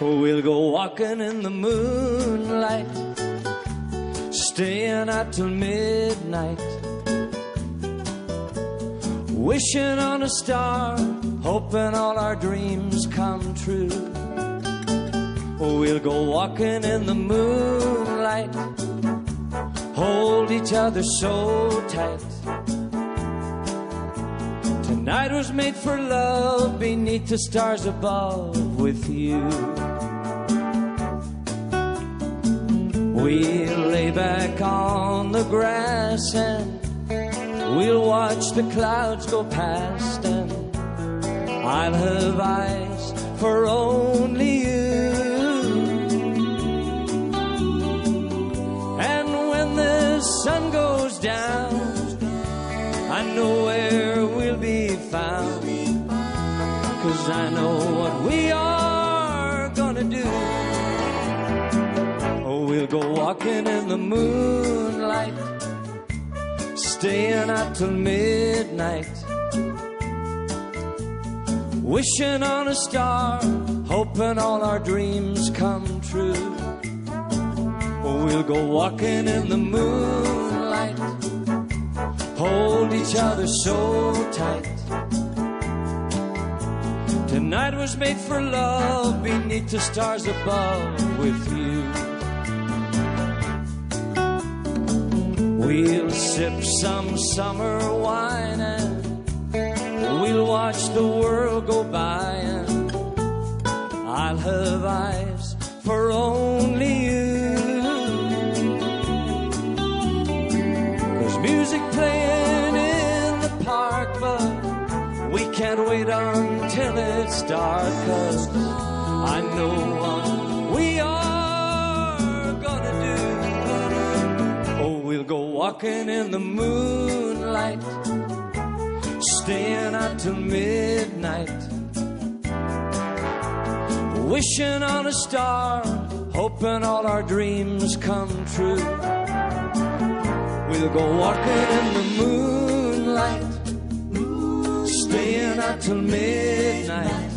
We'll go walking in the moonlight, staying out till midnight, wishing on a star, hoping all our dreams come true. We'll go walking in the moonlight, hold each other so tight. Tonight was made for love beneath the stars above with you. We'll lay back on the grass and we'll watch the clouds go past and I'll have eyes for only you. And when the sun goes down, I know where we'll be found. Cause I know what we are go walking in the moonlight, staying out till midnight. Wishing on a star, hoping all our dreams come true. We'll go walking in the moonlight, hold each other so tight. Tonight was made for love beneath the stars above with you. We'll sip some summer wine and we'll watch the world go by. And I'll have eyes for only you. There's music playing in the park, but we can't wait until it's dark, cause I know what we are walking in the moonlight, staying out till midnight. Wishing on a star, hoping all our dreams come true. We'll go walking in the moonlight, staying out till midnight.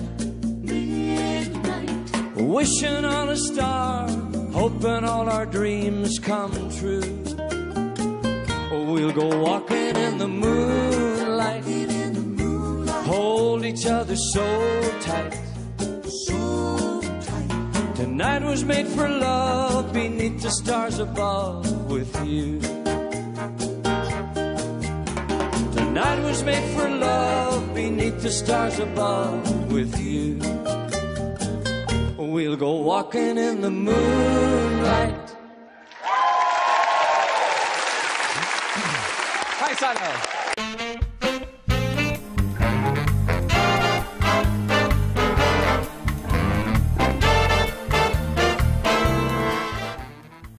Wishing on a star, hoping all our dreams come true. We'll go walking in the moonlight, hold each other so tight. Tonight was made for love beneath the stars above with you. Tonight was made for love beneath the stars above with you. We'll go walking in the moonlight. paisanos.